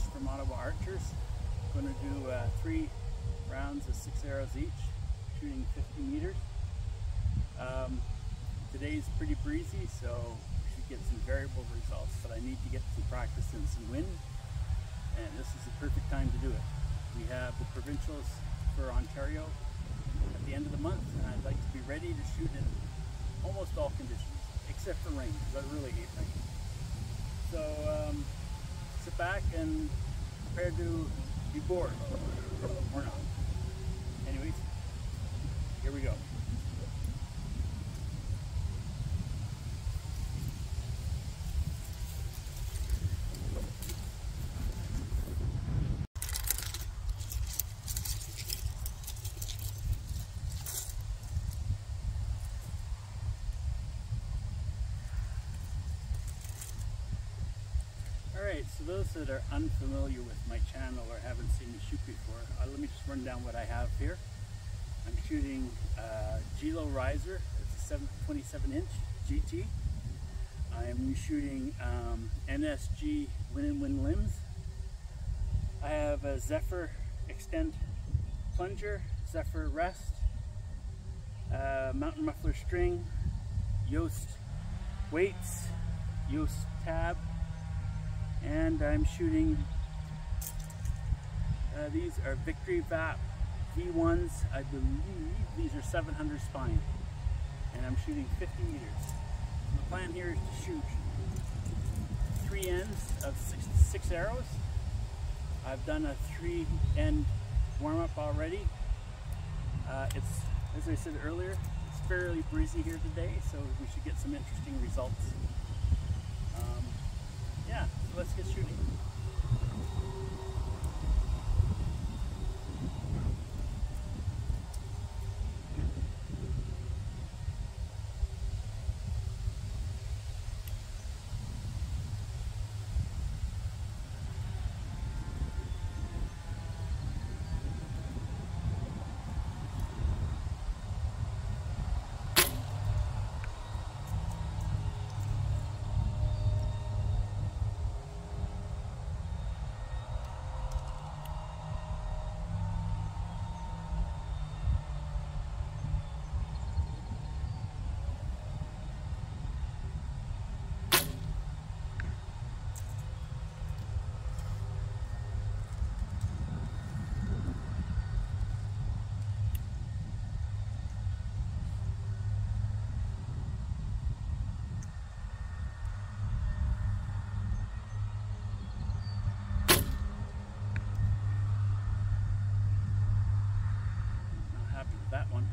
archers from Ottawa Archers. Going to do uh, three rounds of six arrows each, shooting 50 meters. Um, today's pretty breezy, so we should get some variable results, but I need to get some practice and some wind, and this is the perfect time to do it. We have the provincials for Ontario at the end of the month, and I'd like to be ready to shoot in almost all conditions, except for rain, because I really hate rain. So um, sit back and prepare to be bored, or not. Anyways, here we go. So those that are unfamiliar with my channel or haven't seen me shoot before, uh, let me just run down what I have here. I'm shooting uh, Gillo Riser, it's a 7, 27 inch GT. I am shooting um, NSG Win and Win limbs. I have a Zniper Zextant plunger, Zniper Rest, uh, Mountain Muffler string, Yost weights, Yost tab, and I'm shooting uh, these are Victory VAP V1s I believe these are 700 spine. And I'm shooting 50 meters. The plan here is to shoot three ends of six, six arrows. I've done a three end warm-up already. Uh, it's as I said earlier it's fairly breezy here today so we should get some interesting results yeah so let's get shooting. Not happy with that one.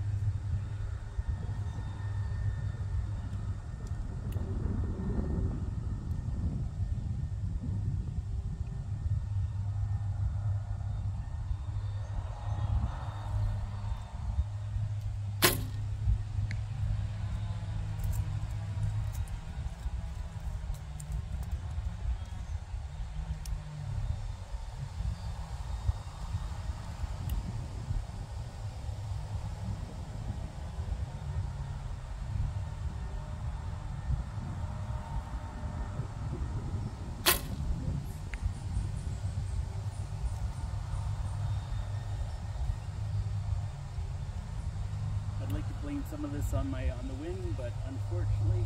Blame some of this on my on the wind, but unfortunately,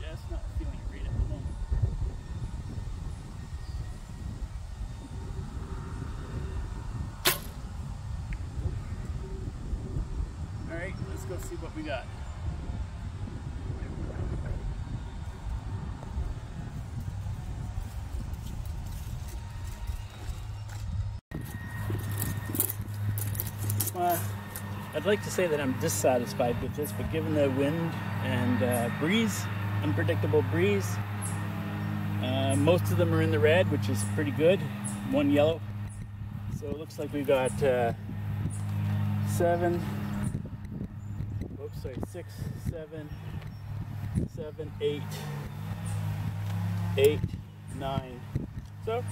just not feeling right at the moment. All right, let's go see what we got. Well, I'd like to say that I'm dissatisfied with this, but given the wind and uh, breeze, unpredictable breeze, uh, most of them are in the red, which is pretty good. One yellow. So it looks like we got uh, seven, oops, sorry, six, seven, seven, eight, eight, nine. So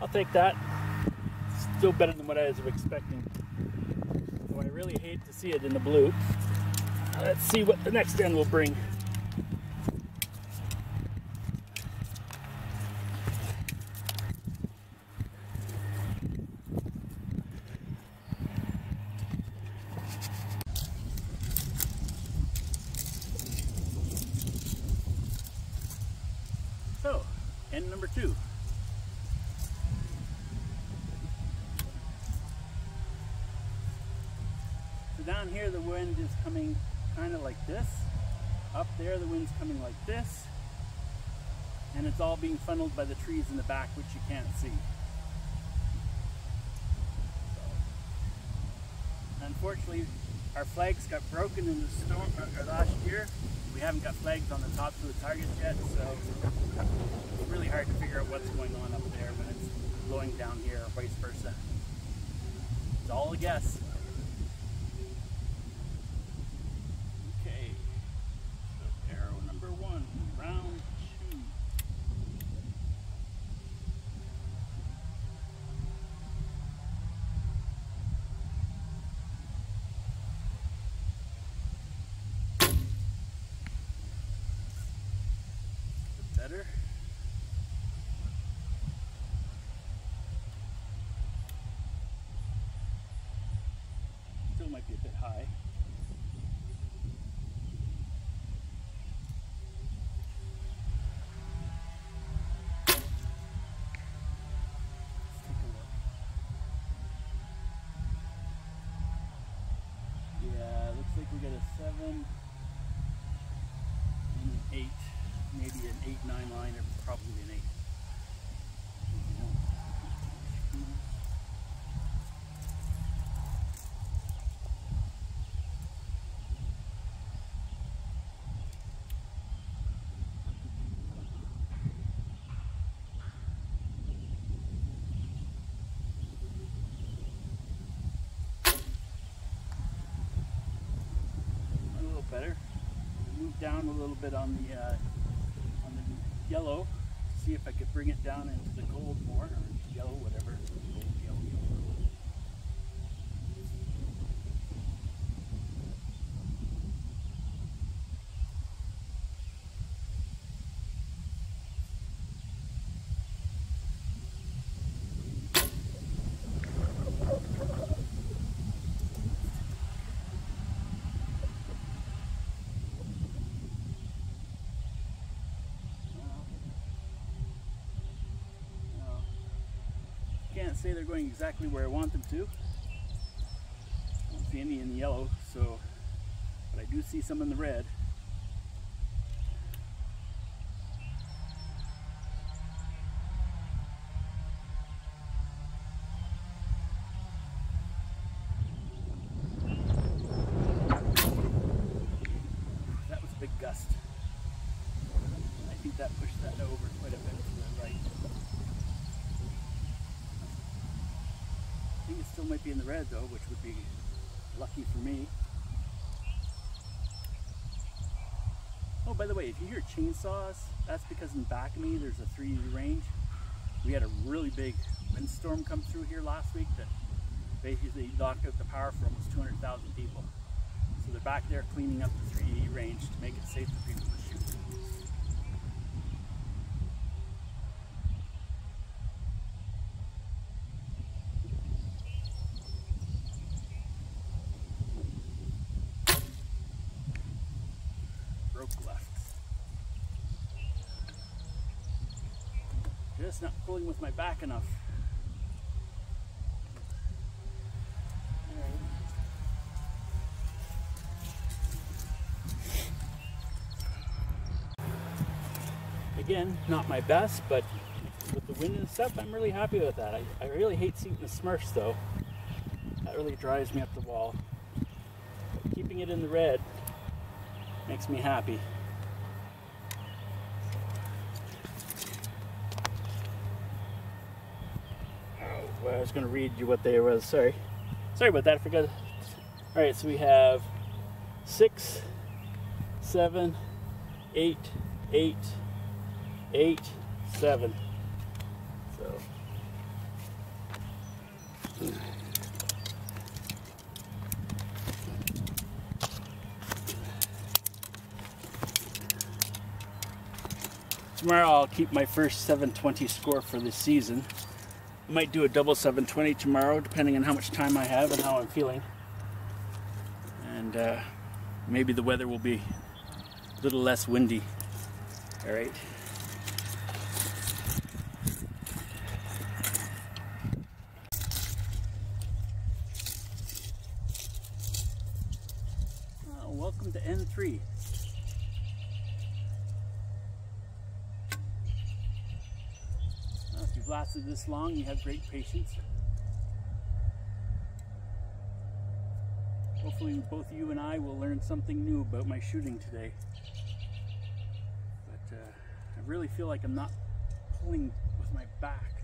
I'll take that. Still better than what I was expecting really hate to see it in the blue. Let's see what the next end will bring. So, end number two. Wind is coming kind of like this. Up there the wind's coming like this. And it's all being funneled by the trees in the back which you can't see. So, unfortunately our flags got broken in the storm uh, last year. We haven't got flags on the tops of the targets yet, so it's really hard to figure out what's going on up there when it's blowing down here or vice versa. It's all a guess. Okay, so arrow number one, round two. Better. Still might be a bit high. Yeah, looks like we got a seven an eight nine line or probably an eight. A little better. Move down a little bit on the uh, yellow. See if I could bring it down into the gold more, or yellow, whatever. Gold, yellow, yellow. No. Can't say they're going exactly where I want them to. I don't see any in the yellow, so but I do see some in the red. That was a big gust. I think that pushed that over quite a bit to the right. I think it still might be in the red though, which would be lucky for me. Oh, by the way, if you hear chainsaws, that's because in back of me there's a 3D range. We had a really big windstorm come through here last week that basically knocked out the power for almost 200,000 people. So they're back there cleaning up the 3D range to make it safe for people shoot. Broke left. Just not pulling with my back enough. Again, not my best, but with the wind and stuff, I'm really happy with that. I, I really hate seeing the smurfs though. That really drives me up the wall. But keeping it in the red makes me happy. Oh, well, I was going to read you what they was. Sorry. Sorry about that. I forgot. All right, so we have six, seven, eight, eight, eight, seven. tomorrow I'll keep my first 720 score for this season. I might do a double 720 tomorrow, depending on how much time I have and how I'm feeling. And uh, maybe the weather will be a little less windy. All right. Welcome to N3. Lasted this long, you have great patience. Hopefully both you and I will learn something new about my shooting today. But uh, I really feel like I'm not pulling with my back.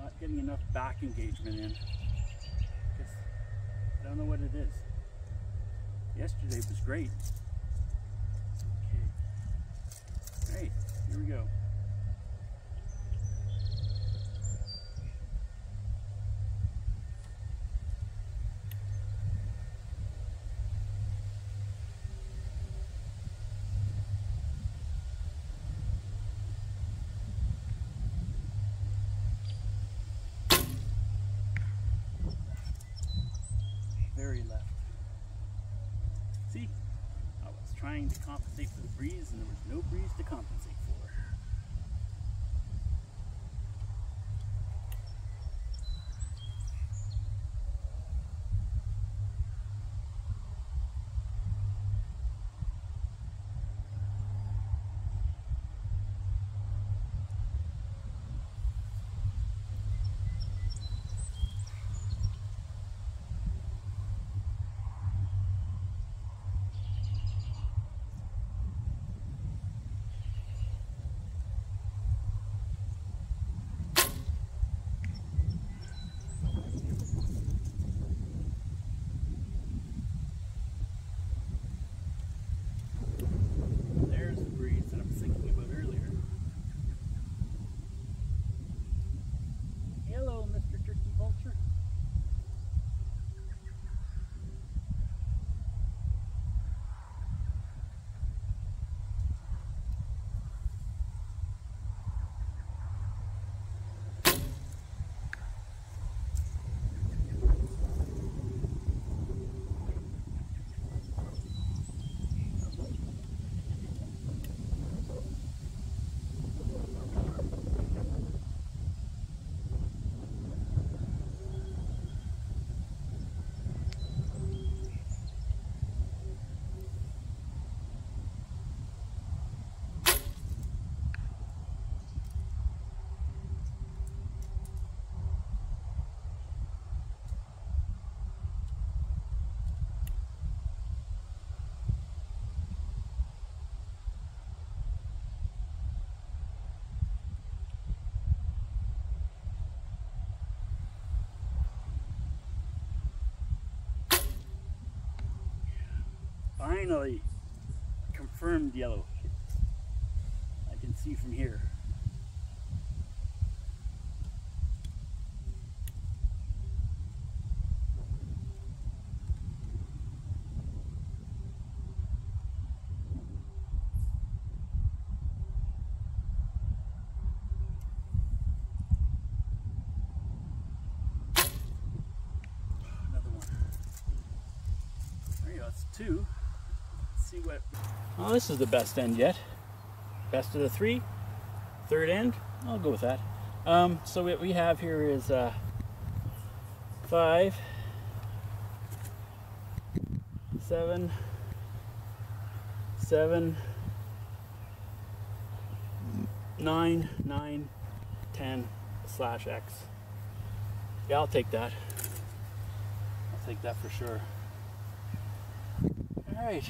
Not getting enough back engagement in. Just, I don't know what it is. Yesterday was great. Okay. Hey, here we go. very left. See, I was trying to compensate for the breeze and there was no breeze to compensate Finally, confirmed yellow. I can see from here. Two. See what. Oh, this is the best end yet. Best of the three. Third end. I'll go with that. Um, so what we have here is uh, five, seven, seven, nine, nine, ten slash X. Yeah, I'll take that. I'll take that for sure. All right.